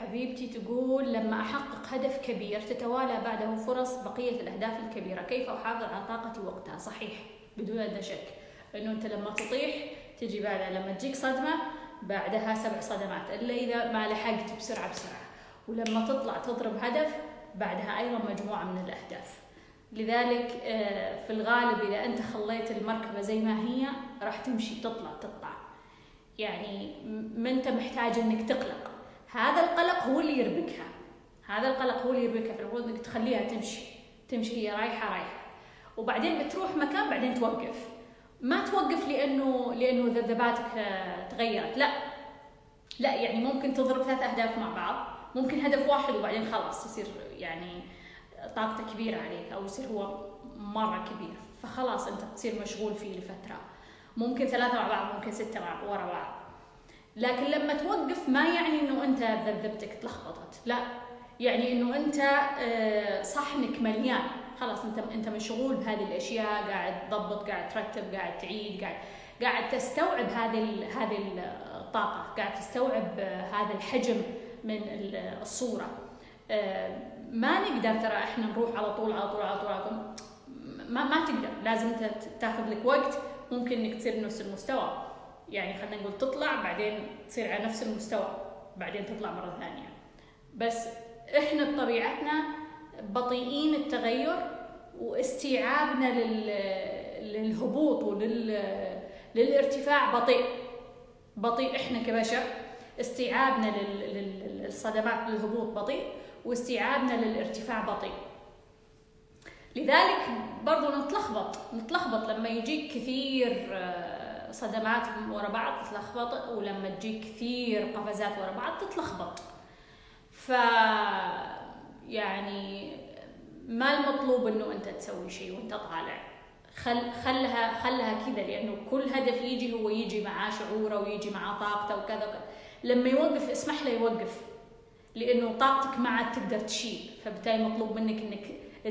حبيبتي تقول لما أحقق هدف كبير تتوالى بعده فرص بقية الأهداف الكبيرة. كيف أحافظ على طاقتي وقتها؟ صحيح بدون أدنى شك. إنه أنت لما تطيح تجي بعدها لما تجيك صدمة بعدها سبع صدمات إلا إذا ما لحقت بسرعة بسرعة. ولما تطلع تضرب هدف بعدها أيضا مجموعة من الأهداف. لذلك آه، في الغالب إذا أنت خليت المركبة زي ما هي راح تمشي تطلع تطلع. يعني ما أنت محتاج إنك تقلق. هذا القلق هو اللي يربكها. هذا القلق هو اللي يربكها فالمفروض إنك تخليها تمشي. تمشي هي رايحة رايحة. وبعدين بتروح مكان بعدين توقف. ما توقف لأنه لأنه ذبذباتك آه، تغيرت. لا. لا يعني ممكن تضرب ثلاث أهداف مع بعض. ممكن هدف واحد وبعدين خلاص يصير يعني طاقته كبيرة عليك أو يصير هو مرة كبير. فخلاص أنت بتصير مشغول فيه لفترة. ممكن ثلاثة مع بعض ممكن ستة مع ورا بعض. لكن لما توقف ما يعني انت ذبذبتك تلخبطت. لا يعني إنه أنت آه، صحنك مليان. خلاص أنت أنت مشغول بهذه الأشياء قاعد تضبط قاعد ترتب قاعد تعيد قاعد قاعد تستوعب هذه هذه الطاقة قاعد تستوعب هذا الحجم من الصورة. آه، ما نقدر ترى إحنا نروح على طول على طول على طول, على طول. ما ما تقدر. لازم انت تاخذ لك وقت. ممكن إنك تصير نفس المستوى. يعني خلينا نقول تطلع بعدين تصير على نفس المستوى. بعدين تطلع مرة ثانية. بس إحنا بطبيعتنا بطيئين التغير واستيعابنا لل... للهبوط ولل للارتفاع بطيء. بطيء إحنا كبشر. استيعابنا لل... للصدمات للهبوط بطيء واستيعابنا للارتفاع بطيء. لذلك برضو نتلخبط. نتلخبط لما يجيك كثير آه، صدمات ورا بعض تتلخبط. ولما تجيك كثير قفزات ورا بعض تتلخبط. ف يعني ما المطلوب إنه أنت تسوي شيء وأنت طالع. خل خلها خلها كذا لأنه كل هدف يجي هو يجي معاه شعوره ويجي معاه طاقته وكذا. لما يوقف اسمح له يوقف. لأنه طاقتك ما عاد تقدر تشيل. فبالتالي مطلوب منك إنك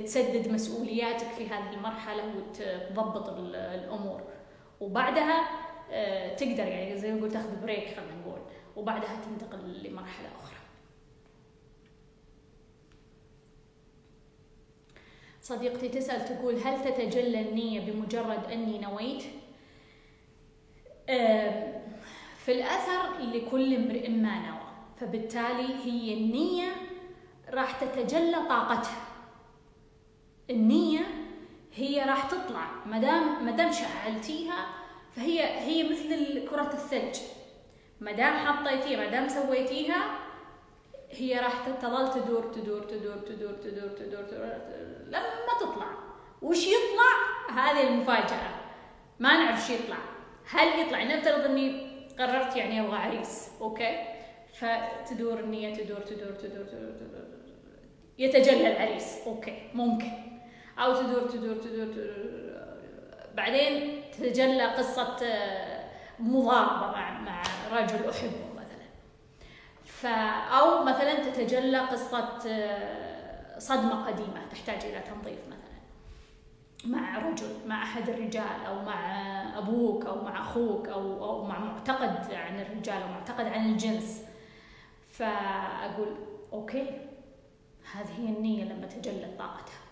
تسدد مسؤولياتك في هذه المرحلة وتضبط الأمور. وبعدها آه، تقدر يعني زي ما نقول تاخذ بريك خلينا نقول. وبعدها تنتقل لمرحلة أخرى. صديقتي تسأل تقول هل تتجلى النية بمجرد أني نويت؟ في الأثر لكل امرئ ما نوى. فبالتالي هي النية راح تتجلى طاقتها. النية هي راح تطلع مدام مدام شعلتيها فهي هي مثل كرة الثلج. مدام حطيتيها مدام سويتيها هي راح تظل تدور تدور تدور تدور تدور تدور, تدور لما تطلع. وش يطلع؟ هذه المفاجأة. ما نعرف شو يطلع. هل يطلع؟ نفترض إني قررت يعني أبغى عريس okay؟ فتدور النية تدور تدور تدور تدور, تدور. يتجلى العريس okay ممكن. أو تدور تدور تدور, تدور. بعدين تتجلى قصة مضاربة مع مع رجل أحبه ف أو مثلا تتجلى قصة آه، صدمة قديمة تحتاج إلى تنظيف مثلا. مع رجل مع أحد الرجال أو مع أبوك أو مع أخوك أو أو مع معتقد عن الرجال أو معتقد عن الجنس. فأقول أوكي هذه هي النية لما تجلت طاقتها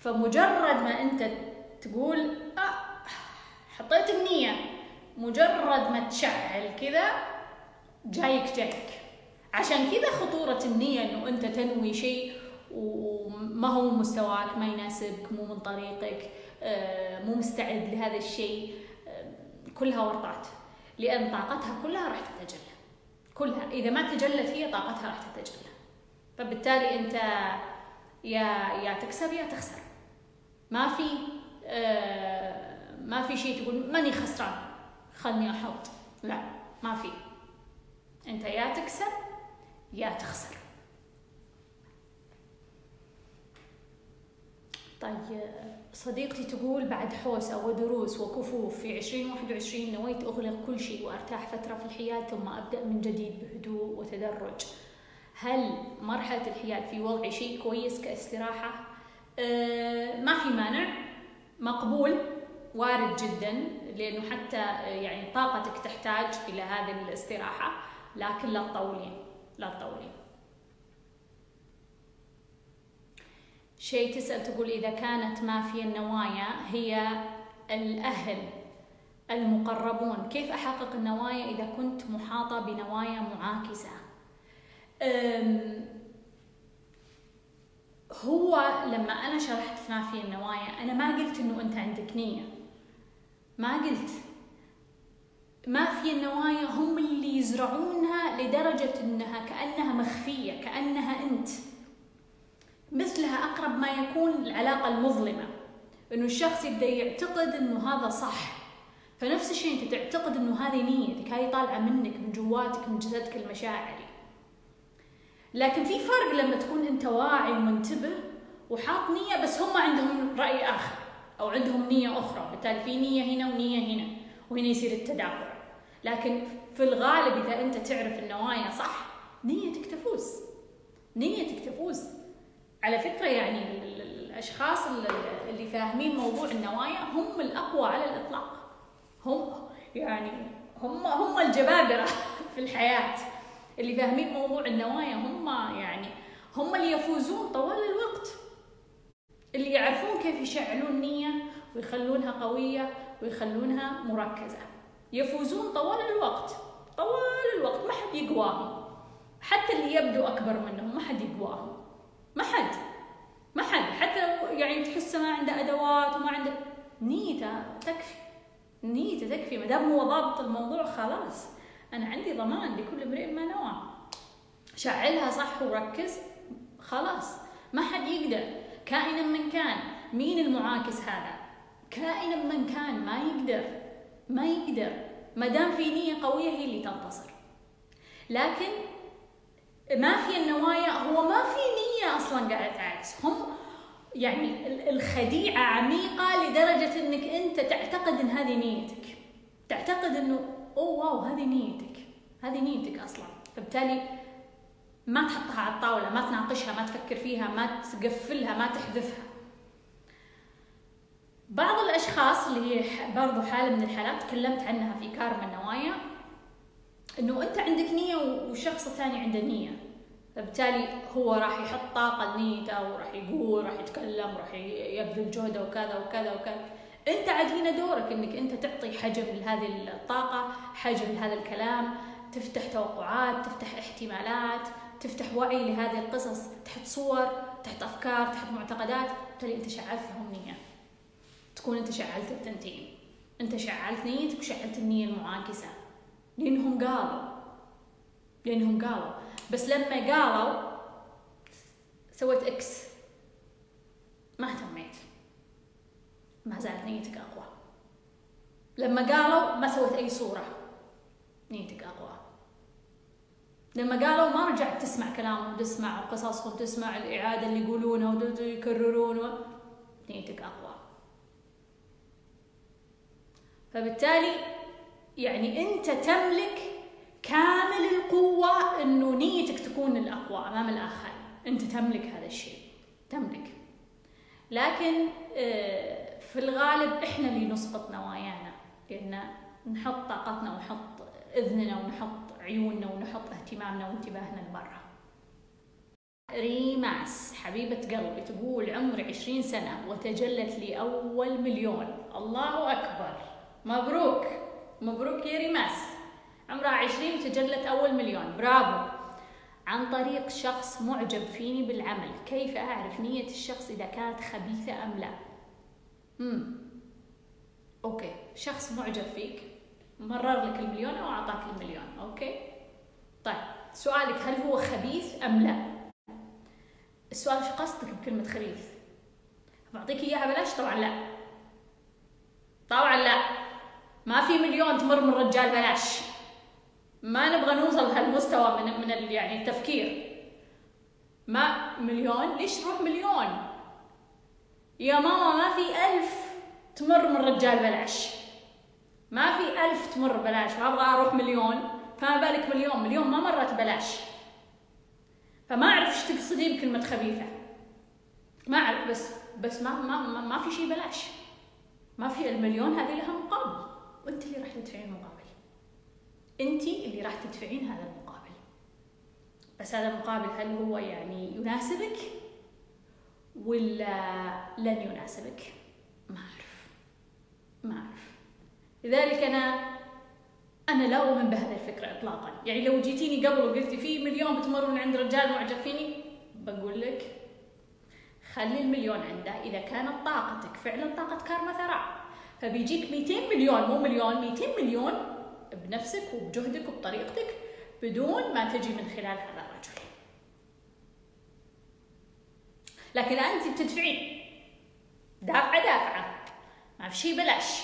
فمجرد ما أنت تقول آه حطيت النية. مجرد ما تشعل كذا جايك جايك. عشان كذا خطورة النية إنه أنت تنوي شيء وما هو مستواك ما يناسبك مو من طريقك آه، مو مستعد لهذا الشيء. آه، كلها ورطات. لأن طاقتها كلها راح تتجلى. كلها. إذا ما تجلت هي طاقتها راح تتجلى. فبالتالي أنت يا يا تكسب يا تخسر. ما في آه، ما في شيء تقول ماني خسران خلني أحط. لا ما في. أنت يا تكسب يا تخسر. طيب صديقتي تقول بعد حوسة ودروس وكفوف في عشرين واحد وعشرين نويت أغلق كل شيء وأرتاح فترة في الحياة ثم أبدأ من جديد بهدوء وتدرج. هل مرحلة الحياة في وضع شيء كويس كاستراحة؟ أه ما في مانع. مقبول وارد جدا لأنه حتى يعني طاقتك تحتاج إلى هذه الاستراحة لكن لا تطولين لا تطولين. شيء تسأل تقول إذا كانت ما في النوايا هي الأهل المقربون. كيف أحقق النوايا إذا كنت محاطة بنوايا معاكسة؟ هو لما أنا شرحت ما في النوايا أنا ما قلت إنه أنت عندك نية. ما قلت. ما في النوايا هم اللي يزرعونها لدرجة إنها كأنها مخفية كأنها أنت. مثلها أقرب ما يكون العلاقة المظلمة إنه الشخص يبدأ يعتقد إنه هذا صح. فنفس الشيء أنت تعتقد إنه هذه نيتك هذه طالعة منك من جواتك من جسدك المشاعري لكن في فرق لما تكون أنت واعي ومنتبه وحاط نية بس هم عندهم رأي آخر أو عندهم نية أخرى. بالتالي في نية هنا ونية هنا وهنا يصير التدافع لكن في الغالب إذا أنت تعرف النوايا صح نيتك تفوز. نيتك تفوز. على فكرة يعني الأشخاص اللي فاهمين موضوع النوايا هم الأقوى على الإطلاق. هم يعني هم هم الجبابرة في الحياة. اللي فاهمين موضوع النوايا هم يعني هم اللي يفوزون طوال الوقت. اللي يعرفون كيف يشعلون نية ويخلونها قوية ويخلونها مركزة. يفوزون طوال الوقت. طوال الوقت. ما حد يقواهم. حتى اللي يبدو أكبر منهم ما حد يقواهم. ما حد. ما حد. حتى يعني تحسه ما عنده أدوات وما عنده نيته تكفي. نيته تكفي. ما دام هو ضابط الموضوع خلاص. أنا عندي ضمان لكل امرئ ما نوى شعلها صح وركز. خلاص ما حد يقدر. كائنا من كان. مين المعاكس هذا؟ كائنا من كان ما يقدر. ما يقدر. ما دام في نية قوية هي اللي تنتصر. لكن ما في النوايا هو ما في نية أصلا قاعدة تعكس هم يعني الخديعة عميقة لدرجة إنك أنت تعتقد إن هذه نيتك. تعتقد إنه اوه واو هذه نيتك. هذه نيتك أصلا. فبالتالي ما تحطها على الطاولة ما تناقشها ما تفكر فيها ما تقفلها ما تحذفها. بعض الأشخاص اللي هي برضو حالة من الحالات تكلمت عنها في كارما النوايا إنه أنت عندك نية والشخص الثاني عنده نية. فبالتالي هو راح يحط طاقة لنيته وراح يقول راح يتكلم راح يبذل جهده وكذا وكذا وكذا. انت عاد دورك انك انت تعطي حجم لهذه الطاقة حجم لهذا الكلام تفتح توقعات تفتح احتمالات تفتح وعي لهذه القصص تحط صور تحط أفكار تحط معتقدات بالتالي انت شعلت لهم نية. تكون انت شعلت الثنتين انت شعلت نيتك وشعلت النية المعاكسة. لأنهم قالوا. لأنهم قالوا. بس لما قالوا سويت X ما اهتميت. ما زالت نيتك أقوى. لما قالوا ما سويت أي صورة نيتك أقوى. لما قالوا ما رجعت تسمع كلامهم تسمع قصصهم تسمع الإعادة اللي يقولونها ويكررون نيتك أقوى. فبالتالي يعني أنت تملك كامل القوة إنه نيتك تكون الأقوى أمام الآخرين، أنت تملك هذا الشيء، تملك. لكن آه، في الغالب إحنا اللي نسقط نوايانا، لأن نحط طاقتنا ونحط إذننا ونحط عيوننا ونحط اهتمامنا وانتباهنا لبرا. ريماس حبيبة قلبي تقول عمري عشرين سنة وتجلت لي أول مليون. الله أكبر. مبروك. مبروك يا ريماس. عمرها عشرين وتجلت أول مليون. برافو. عن طريق شخص معجب فيني بالعمل. كيف أعرف نية الشخص إذا كانت خبيثة أم لا؟ مم. Okay. شخص معجب فيك مرر لك المليون أو أعطاك المليون. Okay؟ طيب سؤالك هل هو خبيث أم لا؟ السؤال شو قصدك بكلمة خبيث؟ بعطيك إياها بلاش؟ طبعا لا. طبعا لا. ما في مليون تمر من رجال بلاش. ما نبغى نوصل لهالمستوى من من يعني التفكير. ما مليون؟ ليش تروح مليون؟ يا ماما ما في ألف تمر من رجال بلاش. ما في ألف تمر بلاش. ما أبغى أروح مليون. فما بالك مليون؟ مليون ما مرت بلاش. فما أعرف إيش تقصدين بكلمة خبيثة. ما أعرف بس بس ما ما ما, ما في شيء بلاش. ما في المليون هذه لها مقابل. وأنت اللي راح تدفعين المقابل أنت اللي راح تدفعين هذا المقابل. بس هذا المقابل هل هو يعني يناسبك؟ ولا لن يناسبك. ما أعرف ما أعرف لذلك أنا أنا لا أؤمن بهذه الفكرة إطلاقا. يعني لو جيتيني قبل وقلتي في مليون بتمرون عند رجال معجب فيني بقول لك خلي المليون عنده. إذا كانت طاقتك فعلا طاقة كارما ثراء فبيجيك 200 مليون مو مليون 200 مليون بنفسك وبجهدك وبطريقتك بدون ما تجي من خلال هذا. لكن أنت بتدفعين. دافعة دافعة. ما في شيء بلاش